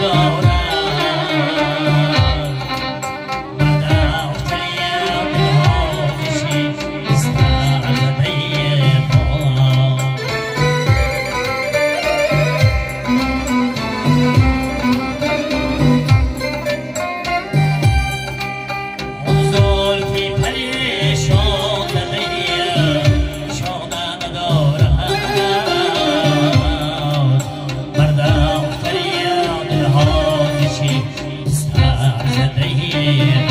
down. रही है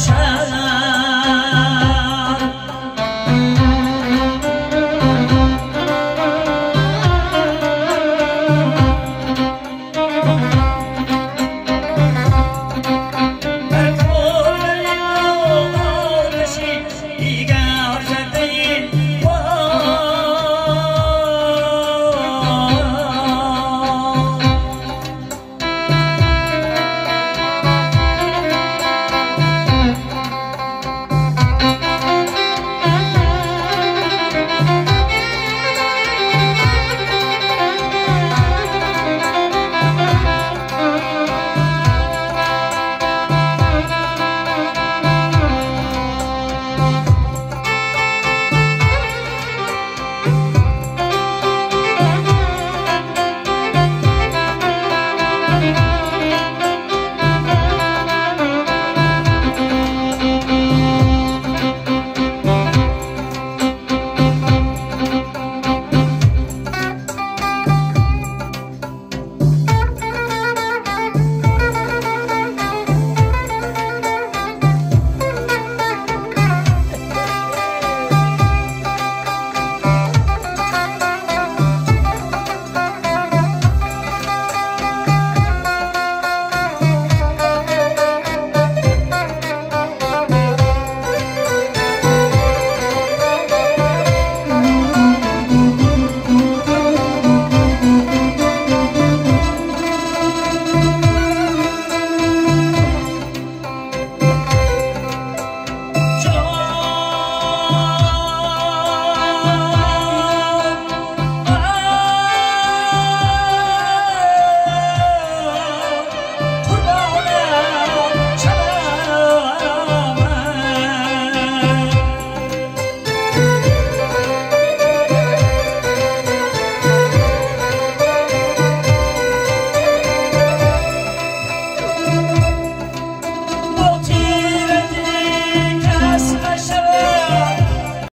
Krishna